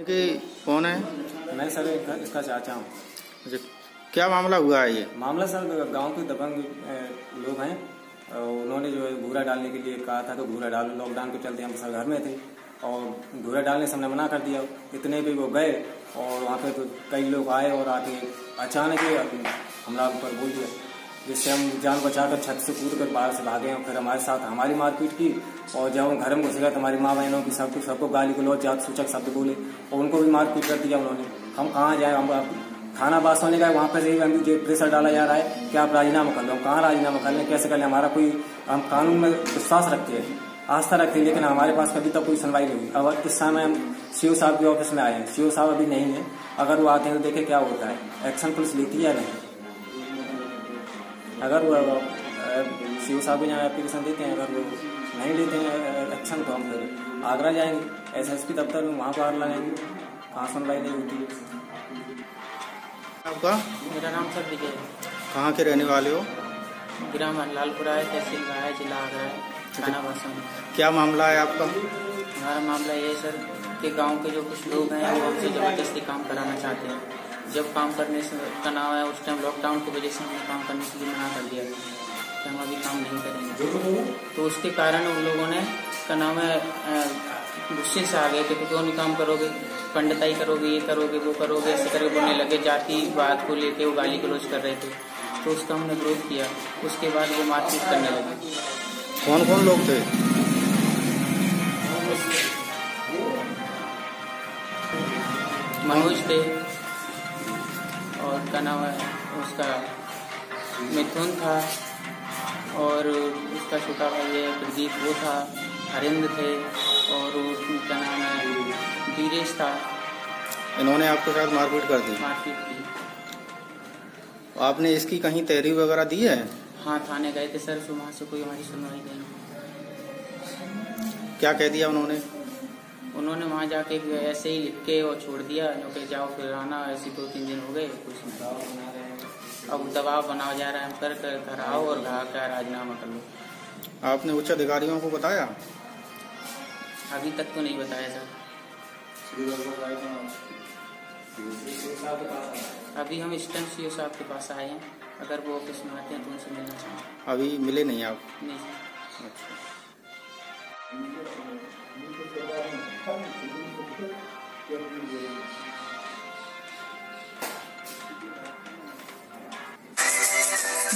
कि कौन है? मैं सर एक- इसका चाचा हूँ। अच्छा, क्या मामला हुआ है ये? मामला सर गाँव के दबंग लोग हैं। और उन्होंने जो है घूरा डालने के लिए कहा था कि घूरा डालो लॉकडाउन के चलते हम सर घर में थे। और घूरा डालने से हमने मना कर दिया। इतने भी वो गए और वहाँ पे तो कई लोग आए और आके अचानक ही हमला ऊपर बोल दिया। जिससे हम जान बचाकर छत से कूद कर बाहर से भागे और फिर हमारे साथ हमारी मारपीट की और जब हम घर में घुस गए तो हमारी माँ बहनों की सबको सबको गाली गलौज, जात सूचक शब्द बोले और उनको भी मारपीट कर दिया उन्होंने। हम कहाँ जाए? हम थाना बास होने का वहाँ पर से जो प्रेशर डाला जा रहा है कि आप राजीनामा कर लो। कहाँ राजीनामा कर लें? कैसे कर लें? हमारा कोई, हम कानून में विश्वास रखते हैं, आस्था रखते हैं, लेकिन हमारे पास कभी तक कोई सुनवाई नहीं हुई। अब इस समय हम सीओ साहब के ऑफ़िस में आए हैं। सीओ साहब अभी नहीं है। अगर वो आते हैं तो देखें क्या होता है। एक्शन पुलिस लेती है या नहीं? अगर वो सीओ साहब भी यहाँ एप्लीकेशन देते हैं अगर वो नहीं लेते हैं एक्शन तो हम फिर आगरा जाएँगे। एस एस पी दफ्तर में वहाँ बाहर लगाएँगे कहाँ सुनवाई नहीं होती। आपका? मेरा नाम सर विजय है। कहाँ के रहने वाले हो? ग्राम लालपुरा है तहसील का है जिला आगरा है थाना बसम क्या मामला है आपका? हमारा मामला ये है सर कि गाँव के जो कुछ लोग हैं वो हमसे ज़बरदस्ती काम कराना चाहते हैं। जब काम करने से तनाव नाम है उस टाइम लॉकडाउन की वजह से हमने काम करने के लिए मना कर दिया। कि हम अभी काम नहीं करेंगे। तो उसके कारण उन लोगों ने का नाम है गुस्से से आ गए कि क्यों नहीं काम करोगे? पंडिताई करोगे ये करोगे वो करोगे ऐसे करके बोलने लगे जाति बात को लेके वो गाली गलौज कर रहे थे। तो उसका हमने विरोध किया। उसके बाद वो मारपीट करने लगे। कौन कौन लोग थे? मनोज थे। क्या नाम है उसका मिथुन था और उसका छोटा भाई है प्रदीप वो था हरिंद्र थे और क्या नाम है धीरेश था। इन्होंने आपके साथ मारपीट कर दी। मारपीट की। आपने इसकी कहीं तहरीर वगैरह दी है? हाँ थाने गए थे सर वहाँ से कोई हमारी सुनवाई नहीं। क्या कह दिया उन्होंने? उन्होंने वहाँ जाके ऐसे ही लिख के और छोड़ दिया जो कि जाओ फिर आना ऐसे दो तीन दिन हो गए कुछ नहीं। अब दबाव बनाया जा रहा है कर कर कराओ और कहा क्या राजीनामा कर लो। आपने उच्च अधिकारियों को बताया? अभी तक तो नहीं बताया सर। अभी हम स्टन सी साहब के पास आए हैं। अगर वो ऑफ़िस में आते हैं तो उनसे मिलना चाहेंगे। अभी मिले नहीं आप? नहीं सर। अच्छा।